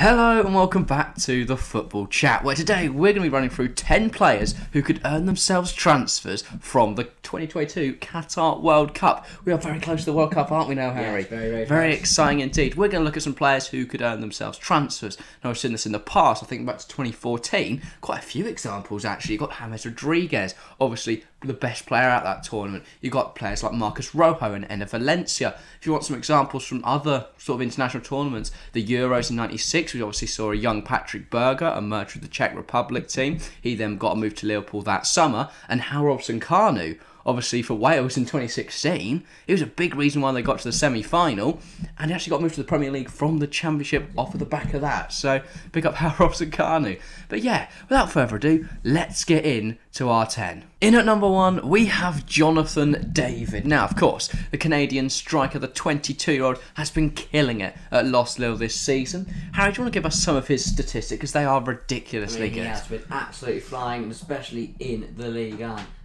Hello and welcome back to the Football Chat, where today we're going to be running through 10 players who could earn themselves transfers from the 2022 Qatar World Cup. We are very close to the World Cup, aren't we now, Harry? Yes, very, very Very exciting indeed. We're going to look at some players who could earn themselves transfers. Now, I've seen this in the past, I think back to 2014, quite a few examples actually. You've got James Rodriguez, obviously the best player at that tournament. You've got players like Marcos Rojo and Enner Valencia. If you want some examples from other sort of international tournaments, the Euros in 96, we obviously saw a young Patrick Berger emerge with the Czech Republic team. He then got a move to Liverpool that summer. And Hal Robson-Kanu, obviously for Wales in 2016, it was a big reason why they got to the semi final. And he actually got moved to the Premier League from the Championship off of the back of that. So pick up Hal Robson-Kanu. But yeah, without further ado, let's get in to our 10. In at number one, we have Jonathan David. Now, of course, the Canadian striker, the 22 year old, has been killing it at LOSC Lille this season. Harry, do you want to give us some of his statistics? Because they are I ridiculously mean, he good. has been absolutely flying, especially in the league.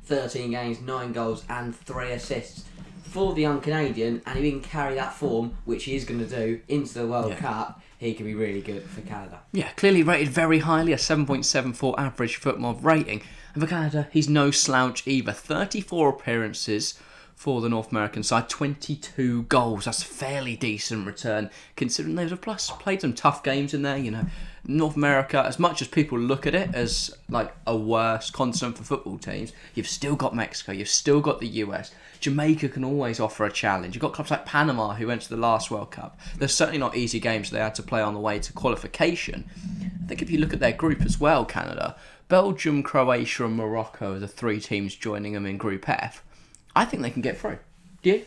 13 games, 9 goals, and 3 assists. For the young Canadian, and if he can carry that form, which he is going to do, into the World Yeah. Cup, he can be really good for Canada. Yeah, clearly rated very highly, a 7.74 average FotMob rating. And for Canada, he's no slouch either. 34 appearances for the North American side, 22 goals. That's a fairly decent return, considering they've plus played some tough games in there. You know, North America, as much as people look at it as like a worse continent for football teams, you've still got Mexico, you've still got the US. Jamaica can always offer a challenge. You've got clubs like Panama who went to the last World Cup. They're certainly not easy games they had to play on the way to qualification. I think if you look at their group as well, Canada, Belgium, Croatia, and Morocco are the three teams joining them in Group F. I think they can get through. Do you?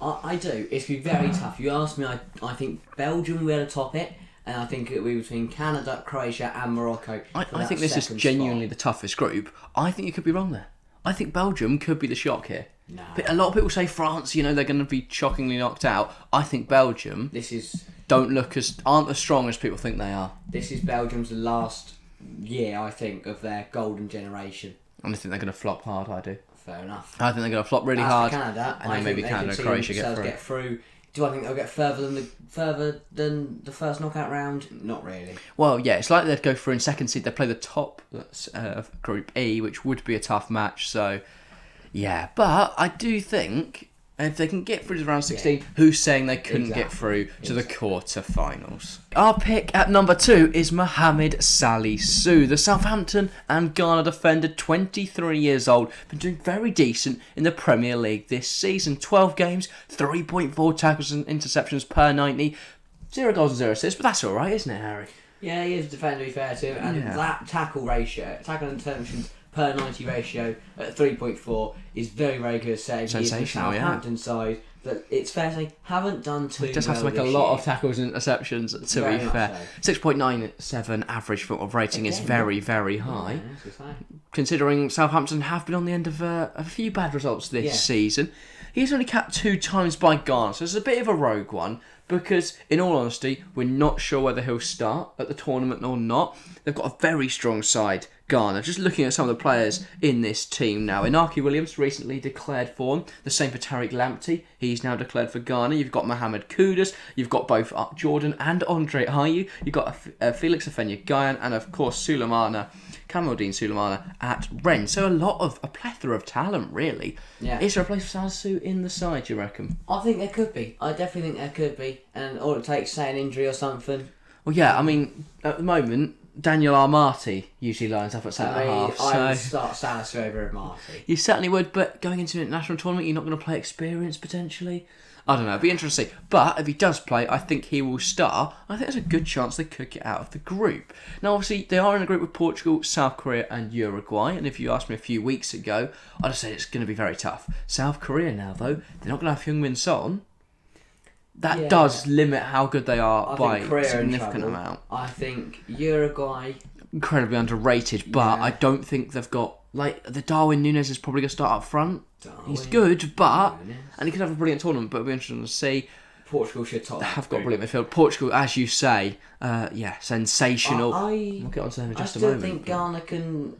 I, I do. It's be very tough. You ask me, I, I think Belgium will top it, and I think it'll be between Canada, Croatia, and Morocco. I, I think this is genuinely spot. the toughest group. I think you could be wrong there. I think Belgium could be the shock here. No. But a lot of people say France, you know, they're going to be shockingly knocked out. I think Belgium This is don't look as aren't as strong as people think they are. this is Belgium's last year, I think, of their golden generation. And I think they're going to flop hard. I do. Fair enough. I think they're going to flop really As hard. Canada, and I then think maybe they Canada Croatia get through. get through. Do I think they'll get further than the further than the first knockout round? Not really. Well, yeah, it's like they'd go through in second seed. They play the top uh, of Group E, which would be a tough match. So, yeah, but I do think if they can get through to round sixteen, who's saying they couldn't get through to the quarter-finals? Our pick at number two is Mohamed Salisu, the Southampton and Ghana defender, 23 years old, been doing very decent in the Premier League this season. 12 games, 3.4 tackles and interceptions per 90. Zero goals and zero assists, but that's all right, isn't it, Harry? Yeah, he is a defender to be fair to him, and Yeah. that tackle ratio, tackle interceptions per ninety ratio at three point four is very very good. Saying he is the Sensational, yeah. Southampton side that it's fair to say haven't done too. Just have to make a lot year. of tackles and interceptions to Very be much fair. Six point nine seven average foot of rating is very, very high. Yeah, that's good to say. Considering Southampton have been on the end of uh, a few bad results this Yeah. season. He's only capped two times by Ghana, so it's a bit of a rogue one because, in all honesty, we're not sure whether he'll start at the tournament or not. They've got a very strong side, Ghana. Just looking at some of the players in this team now. Inaki Williams recently declared for them. The same for Tariq Lamptey. He's now declared for Ghana. You've got Mohamed Kudus. You've got both uh, Jordan and Andre Ayew. You've got uh, Felix Afena-Gyan and, of course, Sulemana. Kamaldeen Sulemana at Rennes. So a lot of a plethora of talent, really. Yeah. Is there a place for Salisu in the side? You reckon? I think there could be. I definitely think there could be, and all it takes, say, an injury or something. Well, yeah. I mean, at the moment, Daniel Amartey usually lines up at centre half. I So would start Salisu over Marty. you certainly would. But going into an international tournament, you're not going to play experience potentially. I don't know. It'd be interesting. But if he does play, I think he will start. I think there's a good chance they could get out of the group. Now, obviously, they are in a group with Portugal, South Korea, and Uruguay. And if you asked me a few weeks ago, I'd have said it's going to be very tough. South Korea now, though, they're not going to have Heung-Min Son. That Yeah. does limit how good they are I by a significant amount. I think Uruguay. Incredibly underrated, but Yeah. I don't think they've got like the Darwin Nunez is probably going to start up front. He's good, but Nunez. and he could have a brilliant tournament. But it'll be interesting to see. Portugal should top. that Have got brilliant midfield. Portugal, as you say, uh, yeah, sensational. I, we'll get on to them in just a moment. think but- Ghana can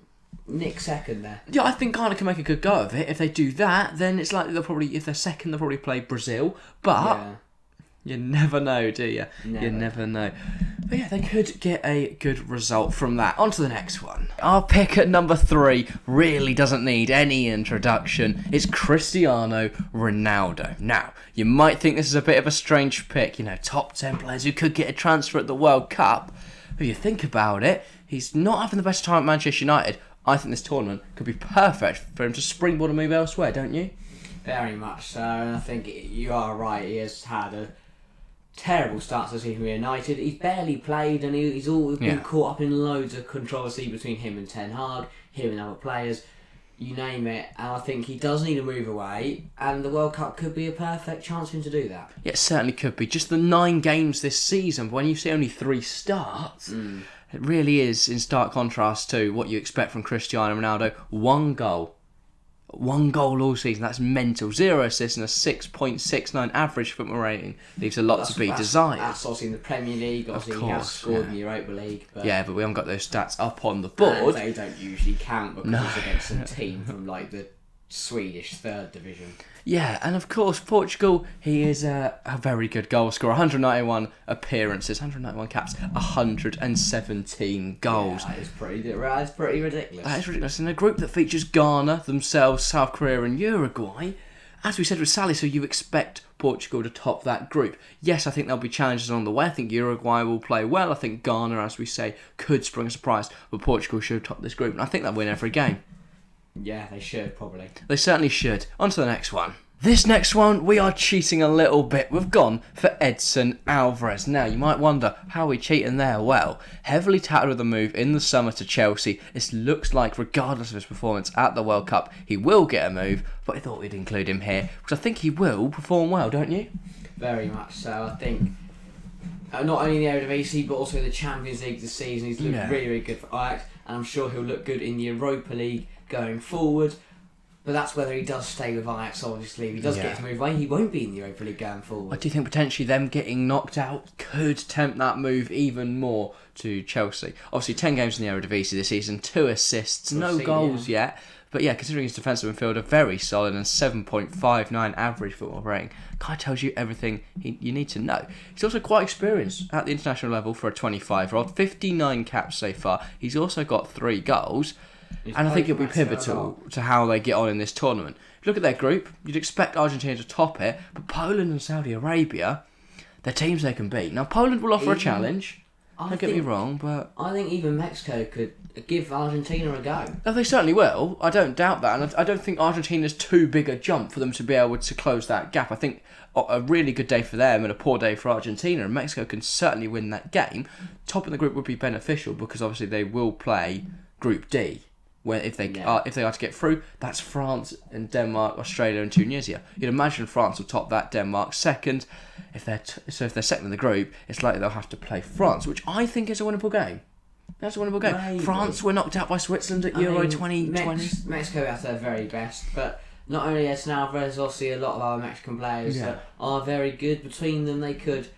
nick second there. Yeah, I think Ghana can make a good go of it. If they do that, then it's likely they'll probably, if they're second, they'll probably play Brazil. But yeah. You never know, do you? You Never. never know. But yeah, they could get a good result from that. On to the next one. Our pick at number three really doesn't need any introduction. It's Cristiano Ronaldo. Now, you might think this is a bit of a strange pick, you know, top 10 players who could get a transfer at the World Cup. But if you think about it, he's not having the best time at Manchester United. I think this tournament could be perfect for him to springboard and move elsewhere, don't you? Very much so, and I think you are right. He has had a terrible start to season United. He's barely played, and he, he's all been Yeah. caught up in loads of controversy between him and Ten Hag, him and other players. You name it, and I think he does need to move away, and the World Cup could be a perfect chance for him to do that. Yeah, it certainly could be. Just the nine games this season, when you see only three starts, mm. it really is in stark contrast to what you expect from Cristiano Ronaldo. One goal. One goal all season. That's mental. Zero assists and a 6.69 average football rating. Leaves a lot to be that's, desired. That's obviously in the Premier League. Obviously, he has course, scored yeah. in the Europa League, but yeah, but we haven't got those stats up on the board. they don't usually count because No. it's against a team from like the Swedish third division. Yeah, and of course, Portugal, he is a, a very good goal scorer. 191 appearances, 191 caps, 117 goals. Yeah, that is pretty. That's pretty ridiculous. That is ridiculous. In a group that features Ghana, themselves, South Korea, and Uruguay, as we said with Salisu you expect Portugal to top that group. Yes, I think there'll be challenges along the way. I think Uruguay will play well. I think Ghana, as we say, could spring a surprise, but Portugal should top this group, and I think they'll win every game. Yeah, they should probably. They certainly should. On to the next one. This next one, we are cheating a little bit. We've gone for Edson Alvarez. Now, you might wonder, how we cheating there? Well, heavily touted with a move in the summer to Chelsea. It looks like, regardless of his performance at the World Cup, he will get a move, but I thought we'd include him here, because I think he will perform well, don't you? Very much so. I think uh, not only in the Eredivisie but also in the Champions League this season, he's looked Yeah. really, really good for Ajax, and I'm sure he'll look good in the Europa League going forward. But that's whether he does stay with Ajax. Obviously, if he does Yeah. get to move away, he won't be in the Europa League going forward. I do think potentially them getting knocked out could tempt that move even more to Chelsea. Obviously, 10 games in the Eredivisie this season, 2 assists, We'll no see, goals yet. But yeah, considering his defensive midfielder, very solid and 7.59 average football rating, of tells you everything he, you need to know. He's also quite experienced at the international level for a 25 year old, 59 caps so far. He's also got 3 goals. He's And I think it'll be for Mexico as pivotal to how they get on in this tournament. Look at their group, you'd expect Argentina to top it, but Poland and Saudi Arabia, they're teams they can beat. Now, Poland will offer a challenge, I don't get me wrong, but I think even Mexico could give Argentina a go. no, they certainly will. I don't doubt that, and I I don't think Argentina's too big a jump for them to be able to close that gap. I think a- a really good day for them and a poor day for Argentina, and Mexico can certainly win that game. Top of the group would be beneficial because obviously they will play Group D. Where if they Yeah. are if they are to get through, that's France and Denmark, Australia and Tunisia. You'd imagine France will top that Denmark second. If they're t- so if they're second in the group, it's likely they'll have to play France, which I think is a winnable game. That's a winnable game. Maybe. France were knocked out by Switzerland at I Euro mean, 2020. Mex- Mexico at their very best, but not only Edson Alvarez, obviously a lot of our Mexican players Yeah. that are very good. Between them, they could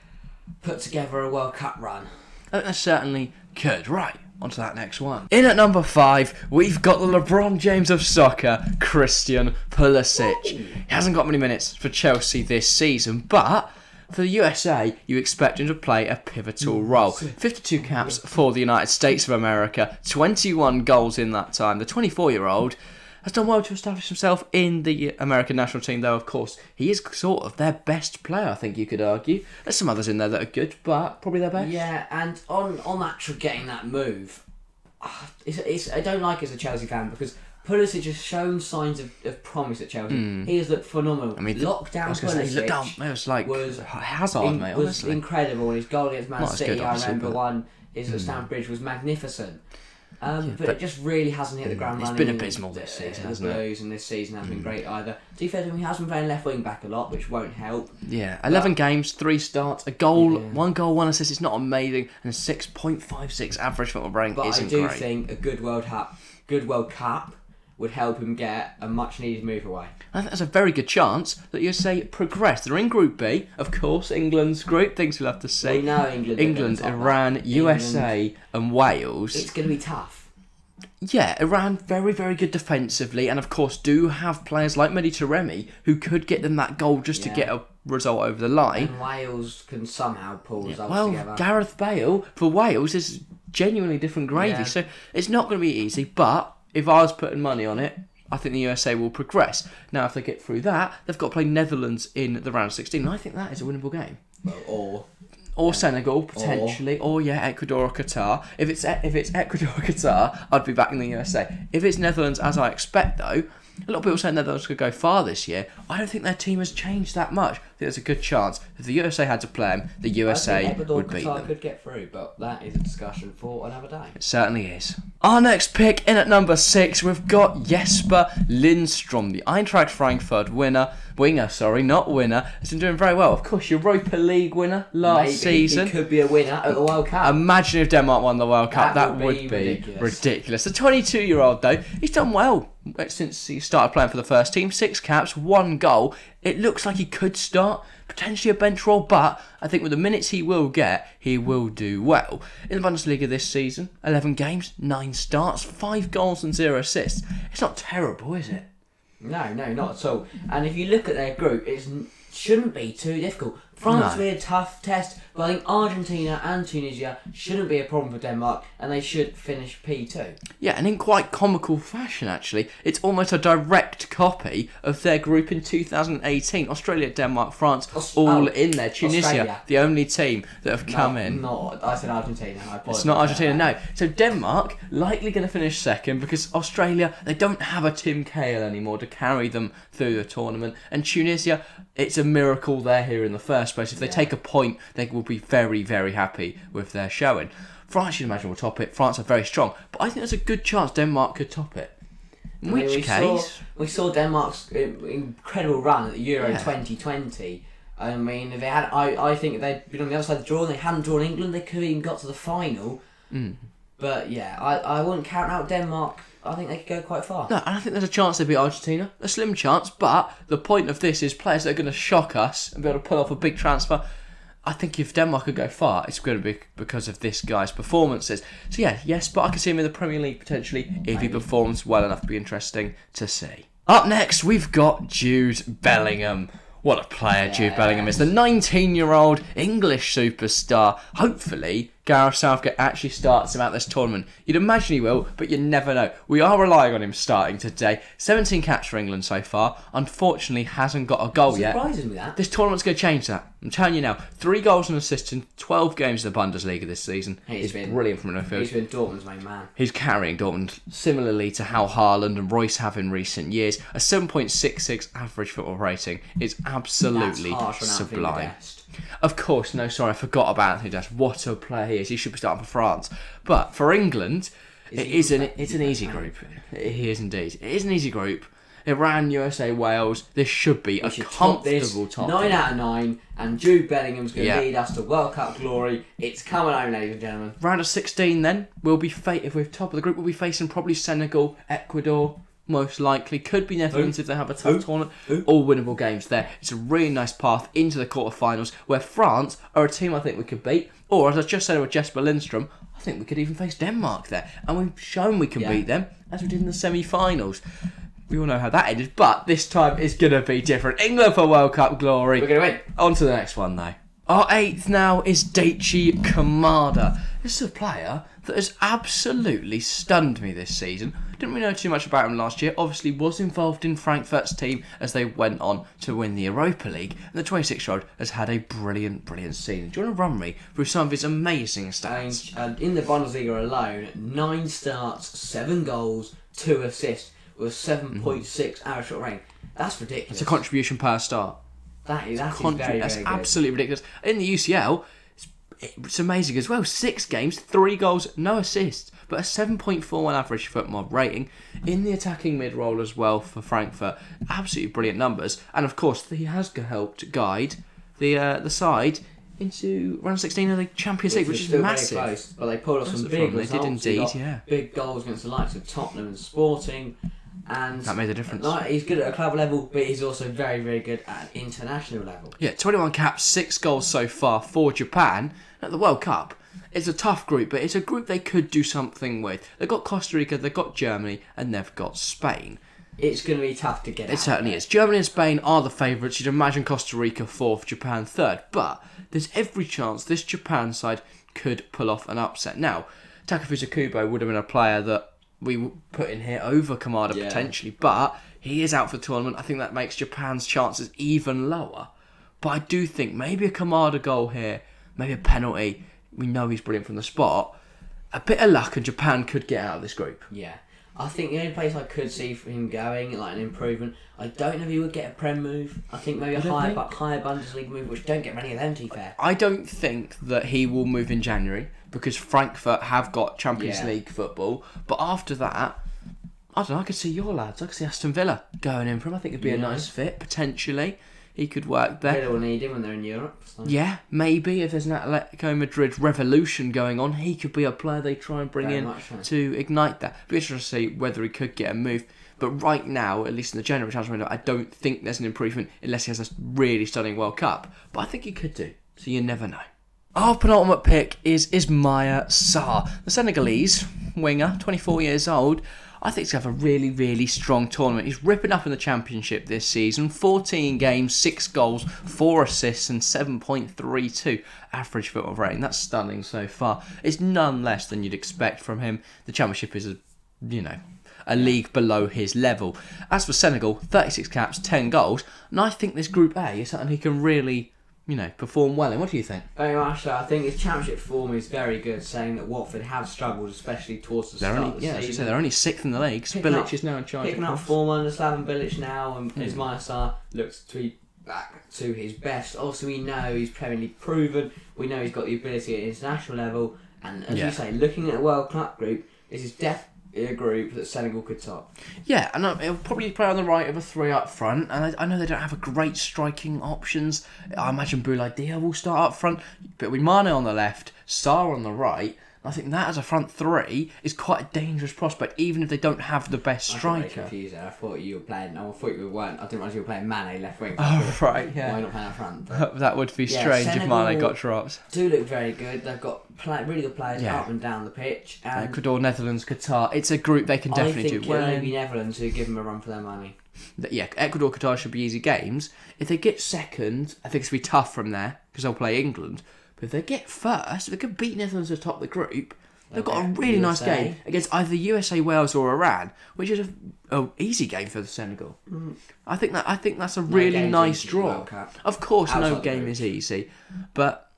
put together a World Cup run. I think they certainly could. Right, on to that next one. In at number five, we've got the LeBron James of soccer, Christian Pulisic. He hasn't got many minutes for Chelsea this season, but for the USA, you expect him to play a pivotal role. 52 caps for the United States of America, 21 goals in that time. The 24 year old has done well to establish himself in the American national team, though, of course, he is sort of their best player, I think you could argue. There's some others in there that are good, but probably their best. Yeah, and on on that tr- getting that move, ah, it's, it's I don't like it as a Chelsea fan because Pulisic has just shown signs of, of promise at Chelsea. He has looked phenomenal. I mean, lockdown I was gonna say, looked down. Pulisic It was like was Hazard, in- mate. was Honestly, incredible. And his goal against Man Not City, good, I remember but- one is at Stamford Bridge was magnificent. Um, but, but- it just really hasn't hit the ground running. It's been abysmal this season, hasn't it? Blues and this season hasn't been great either. To be fair to him, he has been playing left wing back a lot, which won't help. yeah, eleven games, three starts, a goal, Yeah. one goal, one assist. It's not amazing, and a six point five six average football rank But isn't I do great. think a good World Cup, good World Cup, would help him get a much needed move away. I think there's a very good chance that you say progress. They're in Group B, of course. England's group. Things we'll have to see. We know England. England, Iran, that. USA, and Wales. It's going to be tough. Yeah, Iran very, very good defensively, and of course do have players like Mehdi Taremi who could get them that goal just Yeah. to get a result over the line. And Wales can somehow pull results Well, together. Gareth Bale for Wales is genuinely different gravy, Yeah. so it's not going to be easy. But if I was putting money on it, I think the USA will progress. Now, if they get through that, they've got to play Netherlands in the round of 16, and I think that is a winnable game. or Or Senegal potentially, or, yeah, Ecuador or Qatar. If it's if it's Ecuador or Qatar, I'd be back in the USA. If it's Netherlands, as I expect though, a lot of people say Netherlands could go far this year. I don't think their team has changed that much. There's a good chance if the USA had to play them, the USA would beat Qatar them. could get through, but that is a discussion for another day. It certainly is. Our next pick in at number six, we've got Jesper Lindstrom, the Eintracht Frankfurt winner, winger, sorry, not winner. Has been doing very well. Of course, Europa League winner last Maybe season. he could be a winner at the World Cup. Imagine if Denmark won the World Cup. That, That would be ridiculous. ridiculous. The 22 year old, though, he's done well since he started playing for the first team. Six caps, one goal. It looks like he could start, potentially a bench role, but I think with the minutes he will get, he will do well. In the Bundesliga this season, 11 games, 9 starts, 5 goals, and 0 assists. It's not terrible, is it? No, no, not at all. And if you look at their group, it shouldn't be too difficult. France No. will be a tough test, but I think Argentina and Tunisia shouldn't be a problem for Denmark, and they should finish P2. Yeah, and in quite comical fashion, actually. It's almost a direct copy of their group in 2018. Australia, Denmark, France, Aus- all oh, in there. Tunisia, Australia. the only team that have come No, in. Not, I said Argentina. I It's not Argentina, no. So Denmark likely going to finish second because Australia they don't have a Tim Cahill anymore to carry them through the tournament, and Tunisia it's a miracle they're here in the first place. If they Yeah. take a point, they will be very very happy with their showing. France, you'd imagine, will top it. France are very strong, but I think there's a good chance Denmark could top it. In I mean, which we case, saw, we saw Denmark's uh, incredible run at the Euro Yeah. 2020. I mean, if they had, I, I think they'd been on the other side of the draw and they hadn't drawn England, they could have even got to the final. Mm. But yeah, I, I wouldn't count out Denmark. I think they could go quite far. No, and I think there's a chance they beat Argentina. A slim chance, but the point of this is players that are going to shock us and be able to pull off a big transfer. I think if Denmark could go far, it's going to be because of this guy's performances. So yeah, yes, but I can see him in the Premier League potentially if he performs well enough to be interesting to see. Up next, we've got Jude Bellingham. What a player Jude Bellingham is. The 19 year old English superstar. Hopefully, Gareth Southgate actually starts him out this tournament. You'd imagine he will, but you never know. We are relying on him starting today. 17 caps for England so far. Unfortunately, hasn't got a goal yet. Surprises me that. This tournament's going to change that. I'm telling you now. Three goals and assists in 12 games in the Bundesliga this season. He's been- brilliant from midfield. He's been Dortmund's main man. He's carrying Dortmund similarly to how Haaland and Reus have in recent years. A 7.66 average football rating is absolutely That's harsh on sublime. Of course, no, sorry, I forgot about Anthony Dash. What a player he is. He should be starting for France. But for England, it he is an, it's an easy group. He is indeed. It is an easy group. Iran, USA, Wales. This should be a We should top this comfortable top. nine out of nine, and Jude Bellingham's going to Yeah. lead us to World Cup glory. It's coming home, ladies and gentlemen. Round of 16 then, we'll be fa- if we're top of the group, we'll be facing probably Senegal, Ecuador, most likely. Could be Netherlands if they have a tough tournament. Who? All winnable games there. It's a really nice path into the quarterfinals where France are a team I think we could beat. Or, as I just said with Jesper Lindstrom, I think we could even face Denmark there. And we've shown we can Yeah. beat them, as we did in the semi finals. We all know how that ended, but this time it's going to be different. England for World Cup glory. We're going to win. On to the next one, though. Our eighth now is Daichi Kamada. This is a player that has absolutely stunned me this season. Didn't really know too much about him last year. Obviously, was involved in Frankfurt's team as they went on to win the Europa League. And the 26-year-old has had a brilliant, brilliant season. Do you want to run me through some of his amazing stats? uh, in the Bundesliga alone, nine starts, seven goals, two assists, with 7.6 average shot rating. That's ridiculous. It's a contribution per start. that is, that is very, that's very absolutely ridiculous. In the UCL, it's, it's amazing as well. Six games, three goals, no assists, but a 7.41 average FotMob rating. In the attacking mid role as well for Frankfurt, absolutely brilliant numbers. And of course, he has helped guide the uh, the side into round 16 of the Champions League, which was is massive. close, but they pulled off some big run, they did indeed, yeah. Big goals against the likes of Tottenham and Sporting, and That made a difference. Like, he's good at a club level, but he's also very, very good at an international level. Yeah, 21 caps, 6 goals so far for Japan at the World Cup. it's a tough group, but it's a group they could do something with. They've got Costa Rica, they've got Germany, and they've got Spain. It's going to be tough to get. It certainly is. Germany and Spain are the favourites. You'd imagine Costa Rica fourth, Japan third. But there's every chance this Japan side could pull off an upset. Now, Takefusa Kubo would have been a player that we put in here over Kamada Yeah. potentially, but he is out for the tournament. I think that makes Japan's chances even lower. But I do think maybe a Kamada goal here, maybe a penalty. We know he's brilliant from the spot. A bit of luck and Japan could get out of this group. Yeah. I think the only place I could see for him going, like an improvement, I don't know if he would get a Prem move. I think maybe a higher, think- bu- higher Bundesliga move, which don't get many of them, to be fair. I don't think that he will move in January because Frankfurt have got Champions Yeah. League football. But after that, I don't know. I could see your lads. I could see Aston Villa going in for him. I think it'd be a nice fit potentially. He could work there. Villa will need him when they're in Europe. So. Yeah, maybe if there's an Atletico Madrid revolution going on, he could be a player they try and bring Very in much to ignite that. Be interesting to see whether he could get a move. But right now, at least in the January transfer window, I don't think there's an improvement unless he has a really stunning World Cup. But I think he could do. So you never know. Our penultimate pick is Ismail Sarr, the Senegalese winger, 24 years old. I think he's going to have a really, really strong tournament. He's ripping up in the championship this season. 14 games, 6 goals, 4 assists, and 7.32 average football rating. That's stunning so far. It's none less than you'd expect from him. The championship is a, you know, a league below his level. As for Senegal, 36 caps, 10 goals, and I think this Group A is something he can really, you know, perform well in. What do you think? Very much so. I think his championship form is very good, saying that Watford have struggled, especially towards the They're start only, of the yeah, as you say, they're only sixth in the league. Picking Bilic up- is now in charge. Picking of up form under Slaven Bilic now, and Hmm. Ismail Sarr looks to be back to his best. Also, we know he's Premier League proven. We know he's got the ability at international level. And as Yeah. you say, looking at the World Cup group, this is definitely a group that Senegal could top. Yeah, and uh, he'll probably play on the right of a three up front. And I, I know they don't have a great striking options. I imagine Boulaye Dia will start up front, but with Mane on the left, Sarr on the right. I think that as a front three is quite a dangerous prospect, even if they don't have the best I striker. confused. I thought you were playing. I thought you weren't. I didn't realize you were playing Mane left wing. Oh right, yeah. Why not playing up front? But that would be Yeah, strange if Mane got dropped. do look very good. They've got play, really good players Yeah. up and down the pitch. And Ecuador, Netherlands, Qatar. It's a group they can I definitely do well. it'll Netherlands who give them a run for their money. yeah, Ecuador, Qatar should be easy games. If they get second, I think it's going to be tough from there because they'll play England. But if they get first, if they can beat Netherlands at the top of the group, they've got a really nice USA. game against either USA, Wales, or Iran, which is a, a easy game for the Senegal. Mm-hmm. I think that I think that's a really game's nice easy, draw. World Cup. Of course, Outside no the game group. is easy, but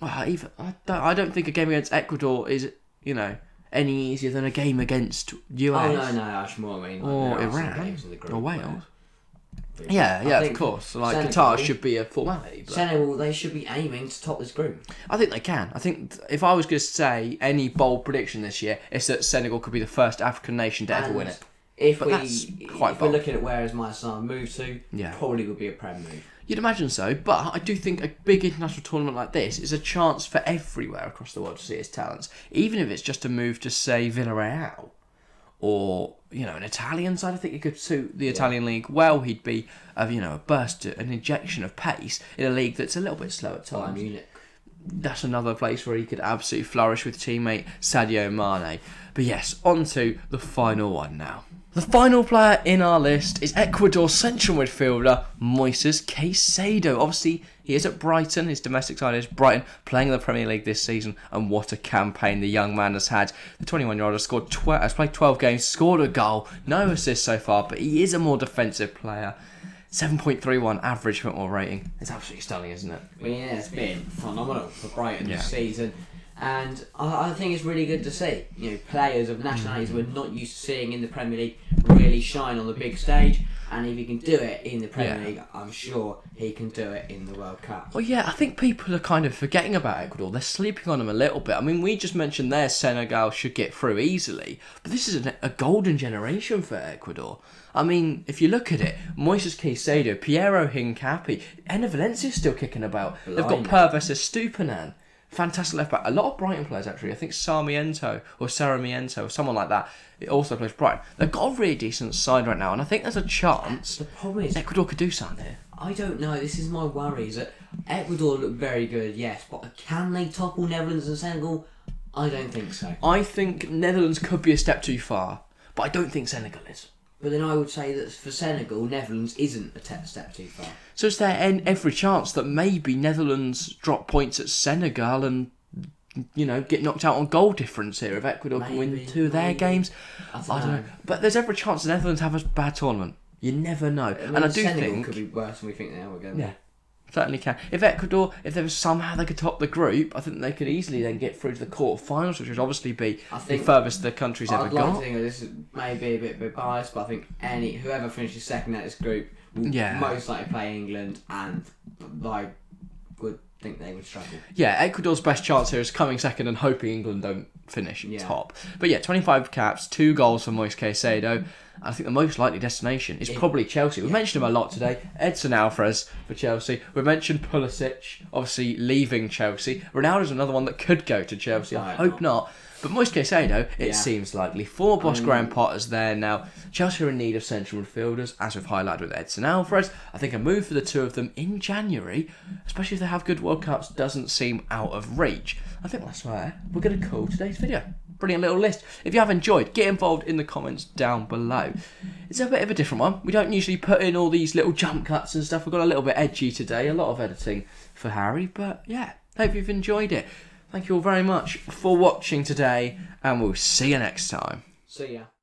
well, even I don't, I don't think a game against Ecuador is you know any easier than a game against US Oh no, no, that's more I mean. Like, or there are some Iran games in the group or where- Yeah, I yeah, of think course. Like Senegal- Qatar should be a formality, but Senegal, they should be aiming to top this group. I think they can. I think th- if I was going to say any bold prediction this year, it's that Senegal could be the first African nation to ever And win it. If But we, that's quite if we're bold. looking at where is my son moved to, Yeah. probably would be a prem move. You'd imagine so, but I do think a big international tournament like this is a chance for everywhere across the world to see his talents, even if it's just a move to say Villarreal or you know an Italian side. I think it could suit the Italian league well. He'd be a you know a burst, an injection of pace in a league that's a little bit slow at times. Munich. that's another place where he could absolutely flourish with teammate Sadio Mane. But yes, on to the final one now. The final player in our list is Ecuador central midfielder Moises Caicedo. Obviously, he is at Brighton. His domestic side is Brighton, playing in the Premier League this season. And what a campaign the young man has had. The 21-year-old has scored, has played 12 games, scored a goal, no assists so far, but he is a more defensive player. 7.31 average football rating. It's absolutely stunning, isn't it? Mean, yeah, it's been phenomenal for Brighton Yeah. this season. And I, I think it's really good to see, you know, players of nationalities we're not used to seeing in the Premier League really shine on the big stage. And if he can do it in the Premier Yeah. League, I'm sure he can do it in the World Cup. Well, yeah, I think people are kind of forgetting about Ecuador. They're sleeping on them a little bit. I mean, we just mentioned there Senegal should get through easily, but this is a, a golden generation for Ecuador. I mean, if you look at it, Moises Caicedo, Piero Hincapi, Enner Valencia's still kicking about. They've got. Pervis Estupinan. Fantastic left back. A lot of Brighton players actually. I think Sarmiento or Sarmiento or someone like that. It also plays Brighton. They've got a really decent side right now, and I think there's a chance The problem is, Ecuador could do something here. I don't know. This is my worry. Is that Ecuador look very good, yes, but can they topple Netherlands and Senegal? I don't think so. I think Netherlands could be a step too far, but I don't think Senegal is. But then I would say that for Senegal, Netherlands isn't a te- step too far. So is there an- every chance that maybe Netherlands drop points at Senegal and you know get knocked out on goal difference here if Ecuador can win two of their maybe. games? I don't, I don't know. But there's every chance the Netherlands have a bad tournament. You never know. I mean, and I do Senegal think could be worse than we think they are again. Yeah. Certainly can. If Ecuador, if there was somehow they could top the group, I think they could easily then get through to the quarterfinals, which would obviously be I the furthest the country's ever I'd like got. to think this is maybe a bit, bit biased, but I think any whoever finishes second at this group will Yeah. most likely play England, and I would think they would struggle. Yeah, Ecuador's best chance here is coming second and hoping England don't finish Yeah. top. But yeah, 25 caps, two goals for Moise Caicedo. I think the most likely destination is probably Chelsea. We mentioned him a lot today. Edson Alvarez for Chelsea. We mentioned Pulisic, obviously leaving Chelsea. Ronaldo's another one that could go to Chelsea. I I hope not. But Moise Caicedo, it Yeah. seems likely. Four boss mm. Graham Potter's there now. Chelsea are in need of central midfielders, as we've highlighted with Edson Alvarez. I think a move for the two of them in January, especially if they have good World Cups, doesn't seem out of reach. I think that's why we're going to call today's video. Brilliant little list. If you have enjoyed, get involved in the comments down below. It's a bit of a different one. We don't usually put in all these little jump cuts and stuff. We've got a little bit edgy today, a lot of editing for Harry, but yeah, hope you've enjoyed it. Thank you all very much for watching today, and we'll see you next time. See yeah.